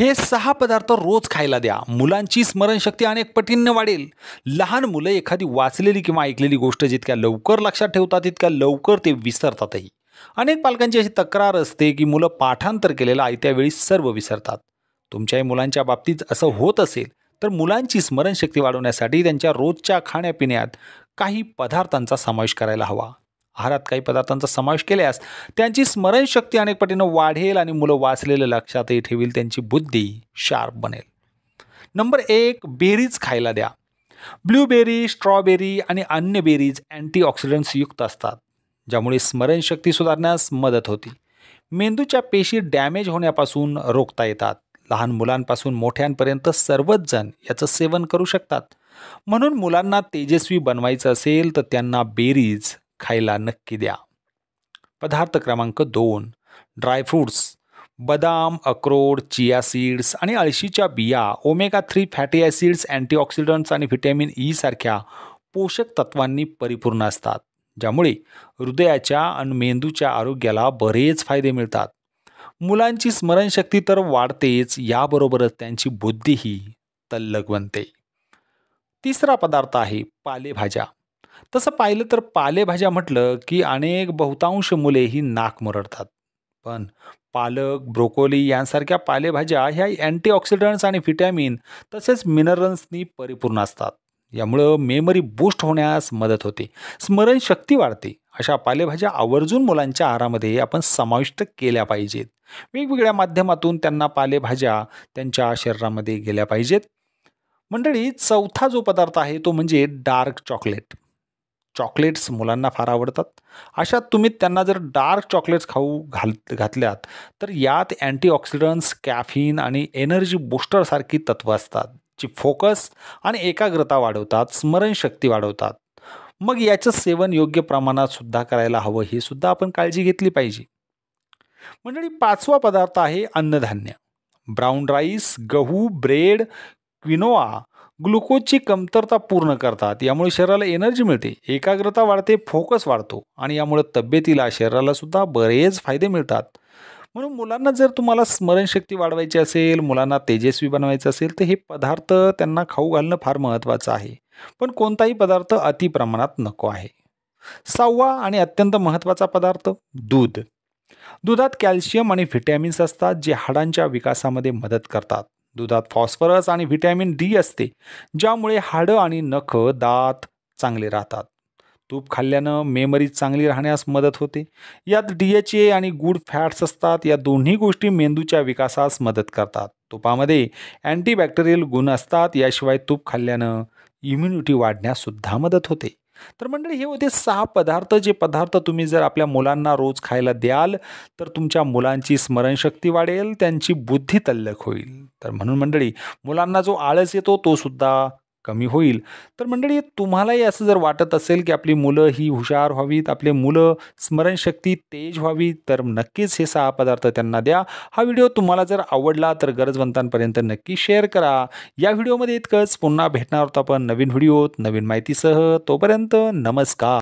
हे सहा पदार्थ रोज खायला द्या. मुलांची स्मरणशक्ती अनेक पटींनी वाढेल. लहान मुलं एखादी वाचलेली किंवा ऐकलेली गोष्ट जितक्या लवकर लक्षात ठेवतात तितक्या लवकर ते विसरतातही. अनेक पालकांची अशी तक्रार असते की मुलं पाठांतर केलेलं आयत्या वेळी सर्व विसरतात. तुमच्याही मुलांच्या बाबतीत असं होत असेल तर मुलांची स्मरणशक्ती वाढवण्यासाठी त्यांच्या रोजच्या खाण्यापिण्यात काही पदार्थांचा समावेश करायला हवा. आहारात काही पदार्थांचा समावेश केल्यास त्यांची स्मरणशक्ती अनेक पटीनं वाढेल आणि मुलं वाचलेलं लक्षातही ठेवील त्यांची बुद्धी शार्प बनेल. नंबर एक बेरीज खायला द्या. ब्लूबेरी स्ट्रॉबेरी आणि अन्य बेरीज अँटीऑक्सिडंट्स युक्त असतात ज्यामुळे स्मरणशक्ती सुधारण्यास मदत होती. मेंदूच्या पेशी डॅमेज होण्यापासून रोखता येतात. लहान मुलांपासून मोठ्यांपर्यंत सर्वच जण याचं सेवन करू शकतात. म्हणून मुलांना तेजस्वी बनवायचं असेल तर त्यांना बेरीज खायला नक्की द्या. पदार्थ क्रमांक दोन ड्रायफ्रूट्स बदाम अक्रोड चिया सीड्स आणि अळशीच्या बिया omega three fatty acids antioxidants आणि व्हिटॅमिन ई e सारख्या पोषक तत्वांनी परिपूर्ण असतात ज्यामुळे हृदयाच्या आणि मेंदूच्या आरोग्याला बरेच फायदे मिळतात. मुलांची स्मरणशक्ती तर वाढतेच याबरोबरच त्यांची बुद्धीही तल्लक बनते. तिसरा पदार्थ आहे पालेभाज्या. तसं पाहिलं तर पालेभाज्या म्हटलं की अनेक बहुतांश मुले ही नाक मुरडतात. पण पालक ब्रोकोली यांसारख्या पालेभाज्या ह्या अँटीऑक्सिडंट्स आणि व्हिटॅमिन तसेच मिनरल्सनी परिपूर्ण असतात. यामुळं मेमरी बूस्ट होण्यास मदत होते. स्मरणशक्ती वाढते. अशा पालेभाज्या आवर्जून मुलांच्या आहारामध्ये आपण समाविष्ट केल्या पाहिजेत. वेगवेगळ्या माध्यमातून त्यांना पालेभाज्या त्यांच्या शरीरामध्ये गेल्या पाहिजेत. मंडळी चौथा जो पदार्थ आहे तो म्हणजे डार्क चॉकलेट. चॉकलेट्स मुलांना फार आवडतात. अशा तुम्ही त्यांना जर डार्क चॉकलेट्स खाऊ घाल घातल्यात तर यात अँटीऑक्सिडंट्स कॅफिन आणि एनर्जी बूस्टरसारखी तत्त्व असतात जी फोकस आणि एकाग्रता वाढवतात स्मरणशक्ती वाढवतात. मग याचं सेवन योग्य प्रमाणात सुद्धा करायला हवं हे सुद्धा आपण काळजी घेतली पाहिजे. मंडळी पाचवा पदार्थ आहे अन्नधान्य. ब्राऊन राईस गहू ब्रेड क्विनोआ ग्लुकोजची कमतरता पूर्ण करतात. यामुळे शरीराला एनर्जी मिळते एकाग्रता वाढते फोकस वाढतो आणि यामुळे तब्येतीला शरीराला सुद्धा बरेच फायदे मिळतात. म्हणून मुलांना जर तुम्हाला स्मरणशक्ती वाढवायची असेल मुलांना तेजस्वी बनवायचं असेल तर हे पदार्थ त्यांना खाऊ घालणं फार महत्त्वाचं आहे. पण कोणताही पदार्थ अति प्रमाणात नको आहे. सहावा आणि अत्यंत महत्त्वाचा पदार्थ दूध. दुधात कॅल्शियम आणि व्हिटॅमिन्स असतात जे हाडांच्या विकासामध्ये मदत करतात. दुधात फॉस्फरस आणि व्हिटॅमिन डी असते ज्यामुळे हाडं आणि नख दात चांगले राहतात. तूप खाल्ल्यानं मेमरी चांगली राहण्यास मदत होते. यात डी एच ए आणि गुड फॅट्स असतात. या दोन्ही गोष्टी मेंदूच्या विकासास मदत करतात. तुपामध्ये अँटीबॅक्टेरियल गुण असतात. याशिवाय तूप खाल्ल्यानं इम्युनिटी वाढण्याससुद्धा मदत होते. तर मंडळी हे होते सहा पदार्थ. जे पदार्थ तुम्ही जर आपल्या मुलांना रोज खायला द्याल तर तुमच्या मुलांची स्मरणशक्ती वाढेल त्यांची बुद्धी तल्लक होईल. तर म्हणून मंडळी मुलांना जो आळस येतो तो सुद्धा कमी होईल. तर मंडळी तुम्हालाही असं जर वाटत असेल की आपली मुलं ही हुशार व्हावीत आपले मुलं स्मरणशक्ती तेज व्हावी तर नक्कीच हे सहा पदार्थ त्यांना द्या. हा व्हिडिओ तुम्हाला जर आवडला तर गरजवंतांपर्यंत नक्की शेअर करा. या व्हिडिओमध्ये इतकंच. पुन्हा भेटणार आहोत आपण नवीन व्हिडिओत नवीन माहितीसह. तोपर्यंत नमस्कार.